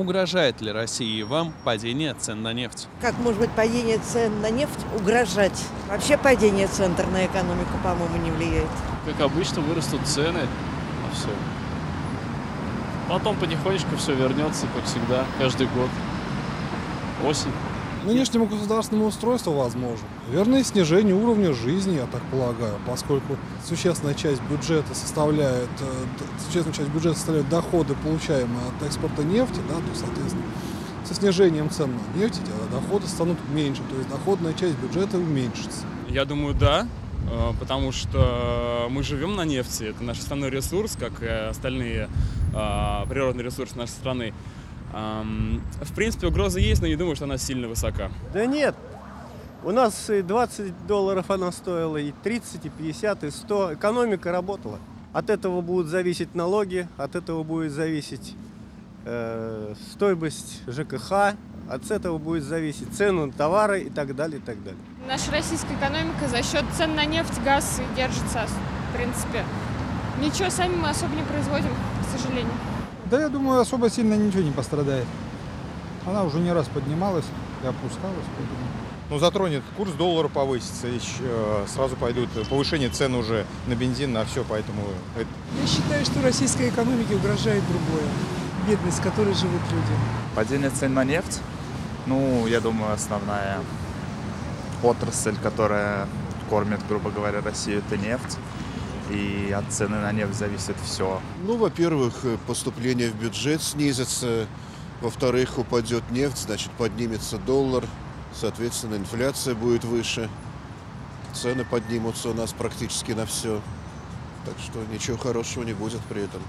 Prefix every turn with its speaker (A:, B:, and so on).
A: Угрожает ли России и вам падение цен на нефть?
B: Как может быть падение цен на нефть угрожать? Вообще падение цен на экономику, по-моему, не влияет.
C: Как обычно, вырастут цены, а все. Потом потихонечку все вернется, как всегда, каждый год. Осень.
D: Нынешнему государственному устройству возможно. Верное снижение уровня жизни, я так полагаю, поскольку существенная часть бюджета составляет, э, существенная часть бюджета составляет доходы, получаемые от экспорта нефти, да, то, соответственно, со снижением цен на нефть эти доходы станут меньше, то есть доходная часть бюджета уменьшится.
E: Я думаю, да, э, потому что мы живем на нефти, это наш основной ресурс, как и остальные э, природные ресурсы нашей страны. В принципе, угроза есть, но не думаю, что она сильно высока.
F: Да нет. У нас и 20 долларов она стоила, и 30, и 50, и 100. Экономика работала. От этого будут зависеть налоги, от этого будет зависеть э, стоимость ЖКХ, от этого будет зависеть цену на товары и так далее, и так далее.
G: Наша российская экономика за счет цен на нефть, газ и держится, в принципе. Ничего сами мы особо не производим, к сожалению.
H: Да я думаю, особо сильно ничего не пострадает. Она уже не раз поднималась и опускалась, поэтому...
I: Ну, затронет курс доллара повысится, щ- э, сразу пойдут повышение цен уже на бензин, на все, поэтому это
J: Я считаю, что российской экономике угрожает другое. Бедность, в которой живут люди.
K: Падение цен на нефть, ну, я думаю, основная отрасль, которая кормит, грубо говоря, Россию, это нефть. И от цены на нефть зависит все.
L: Ну, во-первых, э, поступление в бюджет снизится. Во-вторых, упадет нефть, значит, поднимется доллар. Соответственно, инфляция будет выше. Цены поднимутся у нас практически на все. Так что ничего хорошего не будет при этом.